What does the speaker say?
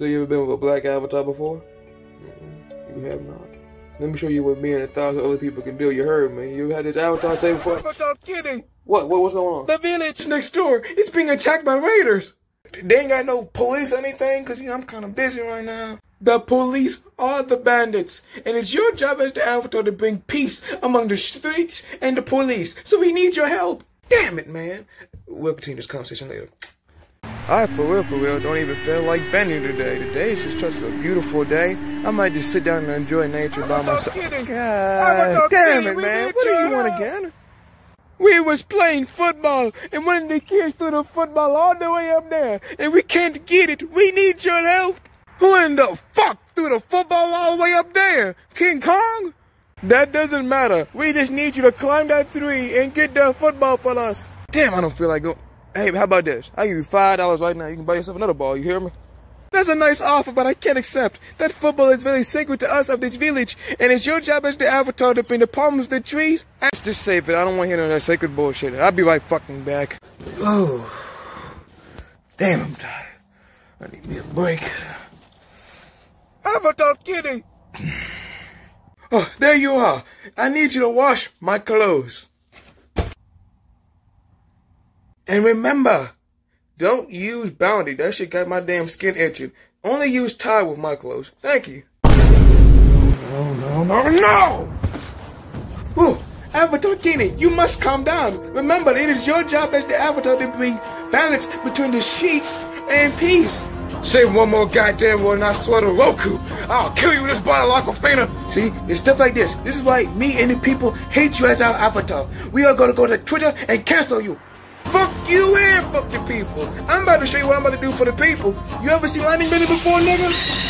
So you ever been with a black avatar before? Mm-mm, you have not. Let me show you what me and a thousand other people can do. You heard me. You had this avatar thing before. Avatar kidding. What? What? What's going on? The village next door is being attacked by raiders. They ain't got no police or anything, cause you know I'm kind of busy right now. The police are the bandits, and it's your job as the avatar to bring peace among the streets and the police. So we need your help. Damn it, man. We'll continue this conversation later. I, for real, for real, don't even feel like bending today. Today is just such a beautiful day. I might just sit down and enjoy nature by myself. Kidding. God damn it, man. What do you want again? We was playing football, and one of the kids threw the football all the way up there, and we can't get it. We need your help. Who in the fuck threw the football all the way up there? King Kong? That doesn't matter. We just need you to climb that tree and get the football for us. Damn, I don't feel like going. Hey, how about this? I'll give you five dollars right now. You can buy yourself another ball. You hear me? That's a nice offer, but I can't accept. That football is very sacred to us of this village, and it's your job as the avatar to bring the palms of the trees. Let's just save it. I don't want to hear none of that sacred bullshit. I'll be right fucking back. Oh, damn, I'm tired. I need me a break. Avatar kitty. Oh, there you are. I need you to wash my clothes. And remember, don't use Bounty. That shit got my damn skin itching. Only use Tide with my clothes. Thank you. No, no, no, no! Ooh, Avatar Kenny, you must calm down. Remember, it is your job as the Avatar to bring balance between the sheets and peace. Say one more goddamn word and I swear to Roku, I'll kill you with this bottle of Aquafina. See, it's stuff like this. This is why me and the people hate you as our avatar. We are gonna go to Twitter and cancel you. Fuck you and fuck the people. I'm about to show you what I'm about to do for the people. You ever seen Lightning Billy before, nigga?